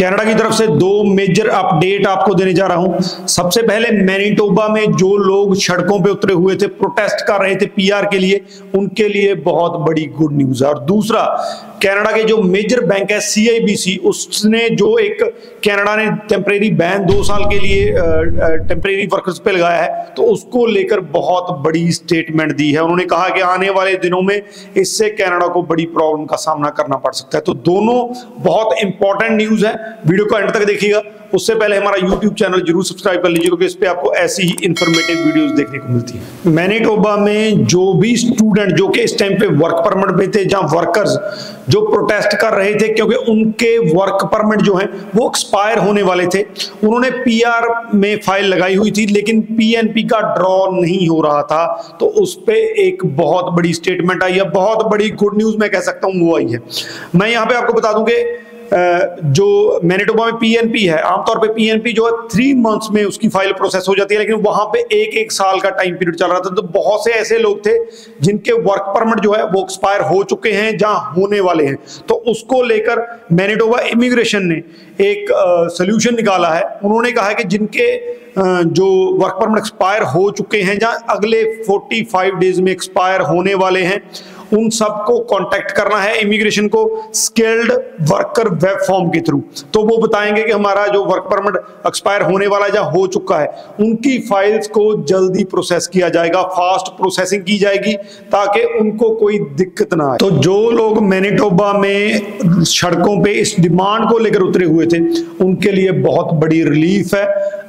Canada की तरफ़ से दो मेजर अपडेट आपको देने जा रहा हूँ। सबसे पहले मैनिटोबा में जो लोग सड़कों पे उतरे हुए थे, प्रोटेस्ट कर रहे थे पीआर के लिए, उनके लिए बहुत बड़ी गुड न्यूज़। है और दूसरा कनाडा के जो मेजर बैंक है सीआईबीसी उसने जो एक कनाडा ने टेम्परेरी बैन दो साल के लिए टेम्परेरी वर्कर्स पे लगाया है तो उसको लेकर बहुत बड़ी स्टेटमेंट दी है। उन्होंने कहा कि आने वाले दिनों में इससे कनाडा को बड़ी प्रॉब्लम का सामना करना पड़ सकता है। तो दोनों बहुत इंपॉर्टेंट न्यूज़ है। वीडियो को एंड तक देखिएगा। उससे पहले हमारा यूट्यूब चैनल ज़रूर सब्सक्राइब कर लीजिए क्योंकि इस पे आपको ऐसी ही इंफॉर्मेटिव वीडियोस देखने को मिलती है। मैनिटोबा में जो भी स्टूडेंट जो कि इस टाइम पे वर्क परमिट पे थे, जहाँ वर्कर्स जो प्रोटेस्ट कर रहे थे, क्योंकि उनके वर्क परमिट जो है, वो एक्सपायर होने वाले थे। उन्होंने पीआर में फ़ाइल लगाई हुई थी, लेकिन पीएनपी का ड्रॉ नहीं हो रहा था। तो उस पर एक बहुत बड़ी स्टेटमेंट आई है। बहुत बड़ी गुड न्यूज़ मैं कह सकता हूँ, वो आई है। मैं यहाँ पे आपको बता दूँ कि जो मैनिटोबा में पीएनपी है, आमतौर पे पीएनपी जो है थ्री मंथ्स में उसकी फ़ाइल प्रोसेस हो जाती है, लेकिन वहाँ पे एक एक साल का टाइम पीरियड चल रहा था। तो बहुत से ऐसे लोग थे जिनके वर्क परमिट जो है, वो एक्सपायर हो चुके हैं जहाँ होने वाले हैं। तो उसको लेकर मैनिटोबा इमिग्रेशन ने एक सोल्यूशन निकाला है। उन्होंने कहा है कि जिनके जो वर्क परमिट एक्सपायर हो चुके हैं जहाँ अगले 45 डेज़ में एक्सपायर होने वाले हैं उन सबको कांटेक्ट करना है इमिग्रेशन को स्किल्ड वर्कर वेब फॉर्म के थ्रू तो वो बताएँगे कि हमारा जो वर्क परमिट एक्सपायर होने वाला या हो चुका है, उनकी फाइल्स को जल्दी प्रोसेस किया जाएगा फास्ट प्रोसेसिंग की जाएगी, ताकि उनको कोई दिक्कत ना आए। तो जो लोग मैनिटोबा में सड़कों पे इस डिमांड को लेकर उतरे हुए थे, उनके लिए बहुत बड़ी रिलीफ है।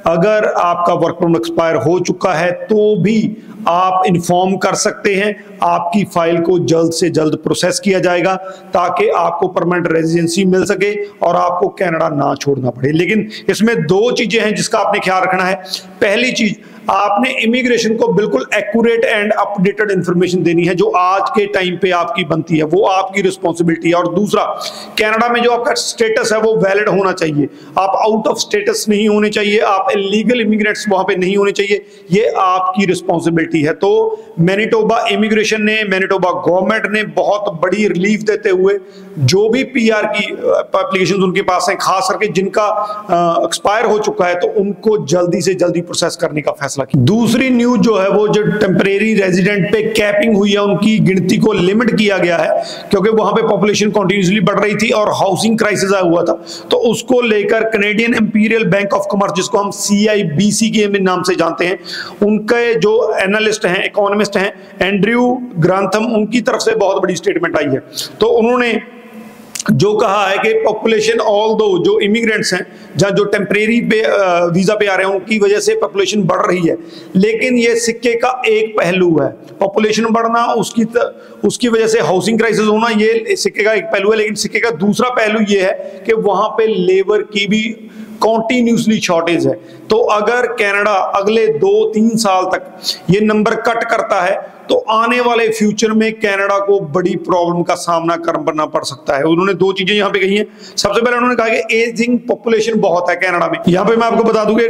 अगर आपका वर्क परमिट एक्सपायर हो चुका है तो भी आप इन्फॉर्म कर सकते हैं। आपकी फ़ाइल को जल्द से जल्द प्रोसेस किया जाएगा, ताकि आपको परमानेंट रेजिडेंसी मिल सके और आपको कनाडा ना छोड़ना पड़े। लेकिन इसमें दो चीज़ें हैं जिसका आपने ख्याल रखना है। पहली चीज़ आपने इमिग्रेशन को बिल्कुल एक्यूरेट एंड अपडेटेड इंफॉर्मेशन देनी है, जो आज के टाइम पे आपकी बनती है, वो आपकी रिस्पॉन्सिबिलिटी है। और दूसरा कनाडा में जो आपका स्टेटस है, वो वैलिड होना चाहिए। आप आउट ऑफ़ स्टेटस नहीं होने चाहिए, आप लीगल इमिग्रेंट्स वहाँ पे नहीं होने चाहिए, ये आपकी रिस्पॉन्सिबिलिटी है। तो मैनिटोबा इमिग्रेशन ने मैनिटोबा गवर्नमेंट ने बहुत बड़ी रिलीफ देते हुए, जो भी पीआर की एप्लीकेशन उनके पास है, खास करके जिनका एक्सपायर हो चुका है तो उनको जल्दी से जल्दी प्रोसेस करने का फैसला फैसला किया दूसरी न्यूज़ जो है वो जो टेम्परेरी रेजिडेंट पे कैपिंग हुई है, उनकी गिनती को लिमिट किया गया है, क्योंकि वहाँ पे पॉपुलेशन कंटिन्यूसली बढ़ रही थी और हाउसिंग क्राइसिस आया हुआ था। तो उसको लेकर Canadian imperial bank of commerce जिसको हम सी के नाम से जानते हैं, उनके जो एनालिस्ट हैं इकोनॉमिस्ट हैं एंड्रयू ग्रांथम उनकी तरफ़ से बहुत बड़ी स्टेटमेंट आई है। तो उन्होंने जो कहा है कि पॉपुलेशन ऑल दो जो इमिग्रेंट्स हैं जहाँ जो टेम्परेरी पे वीज़ा पे आ रहे हैं उनकी वजह से पॉपुलेशन बढ़ रही है। लेकिन ये सिक्के का एक पहलू है। पॉपुलेशन बढ़ना उसकी त, उसकी वजह से हाउसिंग क्राइसिस होना ये सिक्के का एक पहलू है। लेकिन सिक्के का दूसरा पहलू ये है कि वहाँ पे लेबर की भी कॉन्टिन्यूसली शॉर्टेज है। तो अगर कनाडा अगले दो तीन साल तक ये नंबर कट करता है तो आने वाले फ्यूचर में कनाडा को बड़ी प्रॉब्लम का सामना करना पड़ सकता है। उन्होंने दो चीज़ें यहाँ पे कही हैं। सबसे पहले उन्होंने कहा कि एजिंग पॉपुलेशन बहुत है कनाडा में। यहाँ पे मैं आपको बता दूँ कि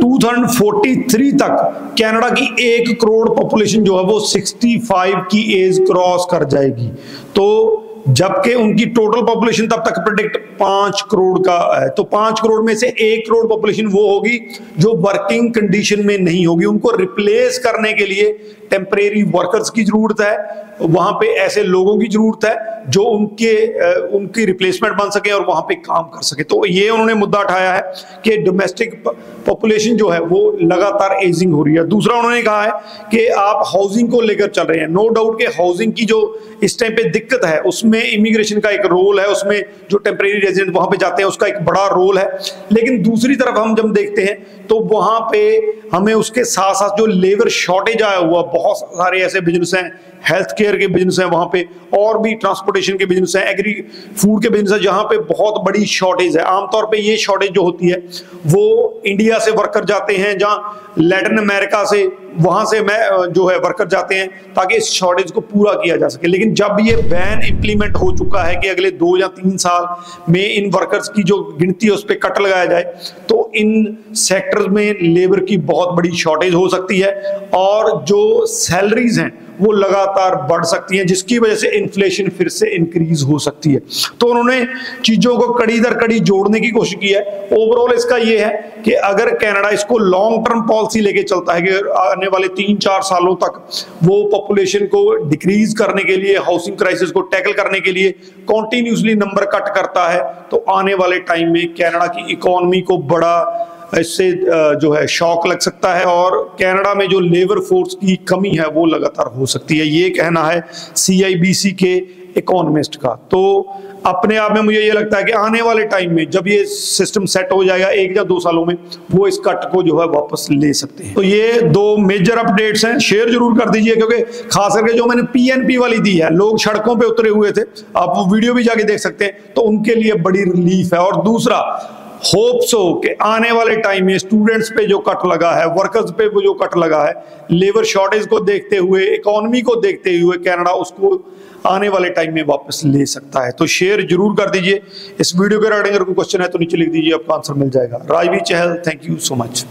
2043 तक कनाडा की एक करोड़ पॉपुलेशन जो है वो 65 की एज क्रॉस कर जाएगी। तो जबकि उनकी टोटल पॉपुलेशन तब तक प्रोडिक्ट पाँच करोड़ का है। तो पाँच करोड़ में से एक करोड़ पॉपुलेशन वो होगी जो वर्किंग कंडीशन में नहीं होगी। उनको रिप्लेस करने के लिए टेम्परेरी वर्कर्स की ज़रूरत है। वहाँ पे ऐसे लोगों की ज़रूरत है जो उनके उनकी रिप्लेसमेंट बन सके और वहाँ पे काम कर सके। तो ये उन्होंने मुद्दा उठाया है कि डोमेस्टिक पॉपुलेशन जो है वो लगातार एजिंग हो रही है। दूसरा उन्होंने कहा है कि आप हाउसिंग को लेकर चल रहे हैं। नो डाउट के हाउसिंग की जो इस टाइम पे दिक्कत है, उसमें इमिग्रेशन का एक रोल है, उसमें जो टेम्परेरी रेजिडेंट वहाँ पे जाते हैं, उसका एक बड़ा रोल है। लेकिन दूसरी तरफ़ हम जब देखते हैं तो वहाँ पे हमें उसके साथ साथ जो लेबर शॉर्टेज आया हुआ, बहुत सारे ऐसे बिज़नेस हैं हेल्थ केयर के बिज़नेस हैं वहाँ पे, और भी ट्रांसपोर्टेशन के बिज़नेस हैं एग्री फ़ूड के बिज़नेस है, जहाँ पे बहुत बड़ी शॉर्टेज है। आमतौर पे ये शॉर्टेज जो होती है, वो इंडिया से वर्कर जाते हैं, जहाँ लैटिन अमेरिका से, वहाँ से मैं जो है वर्कर जाते हैं, ताकि इस शॉर्टेज को पूरा किया जा सके। लेकिन जब ये बैन इंप्लीमेंट हो चुका है कि अगले दो या तीन साल में इन वर्कर्स की जो गिनती है, उस पर कट लगाया जाए तो इन सेक्टर्स में लेबर की बहुत बड़ी शॉर्टेज हो सकती है। और जो सैलरीज हैं वो लगातार बढ़ सकती हैं, जिसकी वजह से इन्फ्लेशन फिर से इंक्रीज हो सकती है। तो उन्होंने चीज़ों को कड़ी दर कड़ी जोड़ने की कोशिश की है। ओवरऑल इसका ये है कि अगर कनाडा इसको लॉन्ग टर्म पॉलिसी लेके चलता है कि आने वाले तीन चार सालों तक वो पॉपुलेशन को डिक्रीज करने के लिए हाउसिंग क्राइसिस को टैकल करने के लिए कॉन्टिन्यूसली नंबर कट करता है तो आने वाले टाइम में कनाडा की इकोनॉमी को बड़ा इससे जो है, शॉक लग सकता है और कनाडा में जो लेबर फोर्स की कमी है, वो लगातार हो सकती है। ये कहना है सीआईबीसी के इकोनॉमिस्ट का। तो अपने आप में मुझे ये लगता है कि आने वाले टाइम में जब ये सिस्टम सेट हो जाएगा, एक या दो सालों में, वो इस कट को जो है, वापस ले सकते हैं। तो ये दो मेजर अपडेट्स हैं। शेयर ज़रूर कर दीजिए, क्योंकि खास करके जो मैंने पीएनपी वाली दी है, लोग सड़कों पे उतरे हुए थे, आप वो वीडियो भी जाके देख सकते हैं। तो उनके लिए बड़ी रिलीफ है। और दूसरा होप सो कि आने वाले टाइम में स्टूडेंट्स पे जो कट लगा है वर्कर्स पे जो कट लगा है लेबर शॉर्टेज को देखते हुए इकोनॉमी को देखते हुए कनाडा उसको आने वाले टाइम में वापस ले सकता है। तो शेयर ज़रूर कर दीजिए। इस वीडियो के रिगार्डिंग अगर कोई क्वेश्चन है तो नीचे लिख दीजिए, आपका आंसर मिल जाएगा। Rajvi Chahal thank you so much